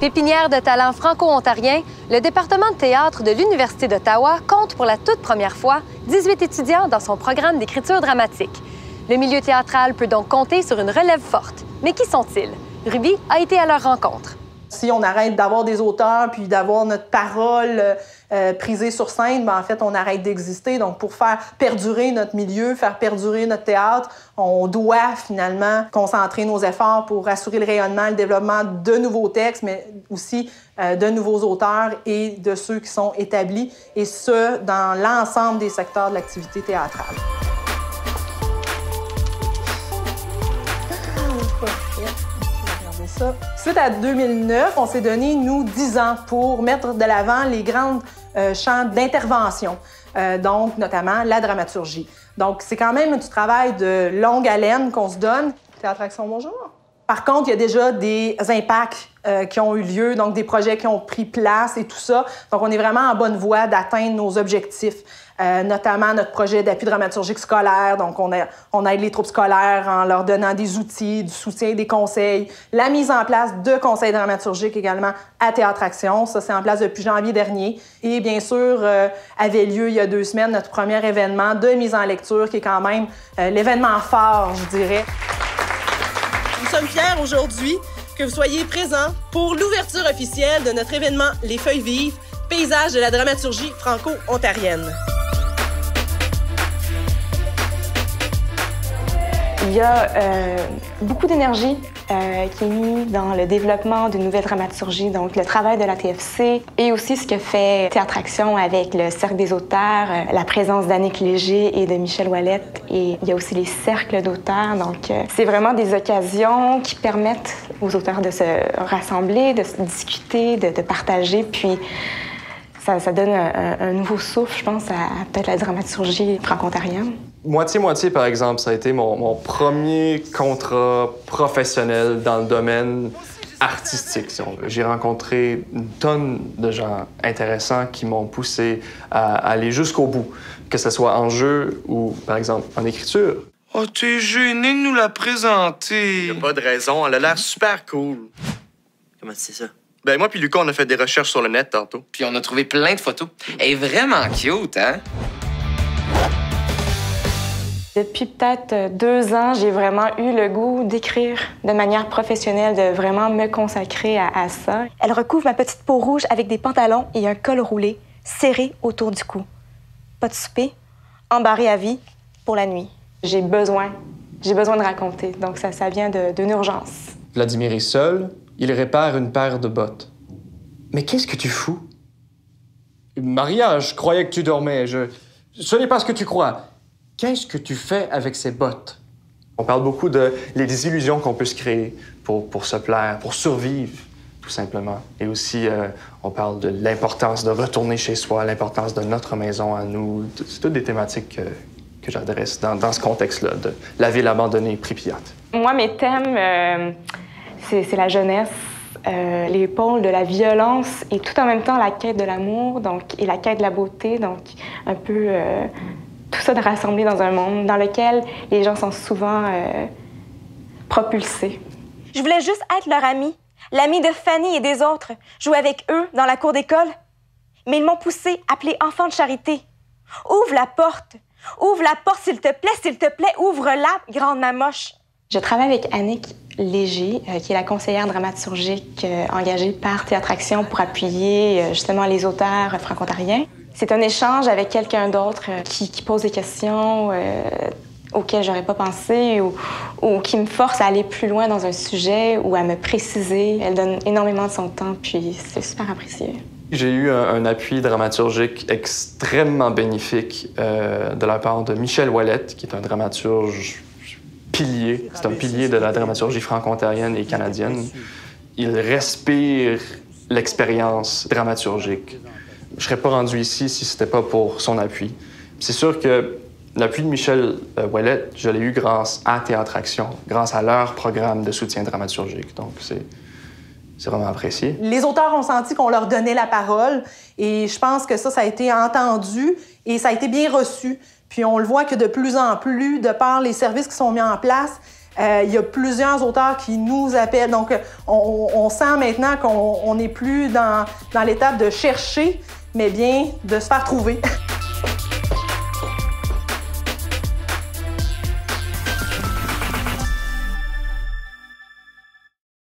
Pépinière de talents franco-ontariens, le département de théâtre de l'Université d'Ottawa compte pour la toute première fois 18 étudiants dans son programme d'écriture dramatique. Le milieu théâtral peut donc compter sur une relève forte. Mais qui sont-ils? Ruby a été à leur rencontre. Si on arrête d'avoir des auteurs puis d'avoir notre parole euh, euh, prisée sur scène, ben, en fait, on arrête d'exister. Donc, pour faire perdurer notre milieu, faire perdurer notre théâtre, on doit finalement concentrer nos efforts pour assurer le rayonnement, le développement de nouveaux textes, mais aussi euh, de nouveaux auteurs et de ceux qui sont établis, et ce, dans l'ensemble des secteurs de l'activité théâtrale. Suite à 2009, on s'est donné, nous, 10 ans pour mettre de l'avant les grands euh, champs d'intervention, euh, donc notamment la dramaturgie. Donc, c'est quand même du travail de longue haleine qu'on se donne. Théâtre Action, bonjour. Par contre, il y a déjà des impacts euh, qui ont eu lieu, donc des projets qui ont pris place et tout ça. Donc, on est vraiment en bonne voie d'atteindre nos objectifs, euh, notamment notre projet d'appui dramaturgique scolaire. Donc, on, on aide les troupes scolaires en leur donnant des outils, du soutien, des conseils, la mise en place de conseils dramaturgiques également à Théâtre Action. Ça, c'est en place depuis janvier dernier. Et bien sûr, euh, avait lieu il y a deux semaines notre premier événement de mise en lecture, qui est quand même l'événement fort, je dirais. Nous sommes fiers aujourd'hui que vous soyez présents pour l'ouverture officielle de notre événement Les Feuilles Vives, paysage de la dramaturgie franco-ontarienne. Il y a euh, beaucoup d'énergie euh, qui est mise dans le développement d'une nouvelle dramaturgie, donc le travail de la TFC et aussi ce que fait Théâtre Action avec le Cercle des auteurs, euh, la présence d'Annick Léger et de Michel Ouellette. Et il y a aussi les cercles d'auteurs. Donc, c'est vraiment des occasions qui permettent aux auteurs de se rassembler, de discuter, de, partager. Puis, ça, donne un, nouveau souffle, je pense, à, peut-être la dramaturgie franco-ontarienne. Moitié-moitié, par exemple, ça a été mon, premier contrat professionnel dans le domaine artistique, si on veut. J'ai rencontré une tonne de gens intéressants qui m'ont poussé à aller jusqu'au bout, que ce soit en jeu ou, par exemple, en écriture. Oh, t'es gêné de nous la présenter. Y a pas de raison, elle a l'air super cool. Comment tu sais ça? Ben, moi puis Lucas, on a fait des recherches sur le net tantôt. Puis on a trouvé plein de photos. Elle est vraiment cute, hein? Depuis peut-être euh, deux ans, j'ai vraiment eu le goût d'écrire de manière professionnelle, de vraiment me consacrer à, ça. Elle recouvre ma petite peau rouge avec des pantalons et un col roulé serré autour du cou. Pas de souper, embarré à vie pour la nuit. J'ai besoin, j'ai besoin de raconter, donc ça, ça vient d'une urgence. Vladimir est seul, il répare une paire de bottes. Mais qu'est-ce que tu fous? Maria, je croyais que tu dormais. Je... Ce n'est pas ce que tu crois. Qu'est-ce que tu fais avec ces bottes? On parle beaucoup de les illusions qu'on peut se créer pour, pour se plaire, pour survivre, tout simplement. Et aussi, euh, on parle de l'importance de retourner chez soi, l'importance de notre maison à nous. C'est toutes des thématiques que, que j'adresse dans, dans, ce contexte-là, de la ville abandonnée, Pripyat. Moi, mes thèmes... Euh, c'est la jeunesse, euh, les pôles de la violence et tout en même temps la quête de l'amour donc, et la quête de la beauté. Donc, un peu euh, tout ça de rassembler dans un monde dans lequel les gens sont souvent euh, propulsés. Je voulais juste être leur ami, l'ami de Fanny et des autres, jouer avec eux dans la cour d'école. Mais ils m'ont poussé, appelé enfant de charité. Ouvre la porte. Ouvre la porte, s'il te plaît, s'il te plaît, ouvre-la, grande mamoche. Je travaille avec Annick Léger, euh, qui est la conseillère dramaturgique euh, engagée par Théâtre Action pour appuyer justement les auteurs franco-ontariens. C'est un échange avec quelqu'un d'autre qui, pose des questions auxquelles j'aurais pas pensé ou, qui me force à aller plus loin dans un sujet ou à me préciser. Elle donne énormément de son temps, puis c'est super apprécié. J'ai eu un, appui dramaturgique extrêmement bénéfique de la part de Michel Ouellette, qui est un dramaturge pilier. C'est un pilier de la dramaturgie franco-ontarienne et canadienne. Il respire l'expérience dramaturgique. Je serais pas rendu ici si c'était pas pour son appui. C'est sûr que l'appui de Michel euh, je l'ai eu grâce à Théâtre Action, grâce à leur programme de soutien dramaturgique. Donc, c'est c'est vraiment apprécié. Les auteurs ont senti qu'on leur donnait la parole et je pense que ça, ça a été entendu et ça a été bien reçu. Puis on le voit que de plus en plus, de par les services qui sont mis en place, Euh, il y a plusieurs auteurs qui nous appellent. Donc, on, on sent maintenant qu'on n'est plus dans, dans l'étape de chercher, mais bien de se faire trouver.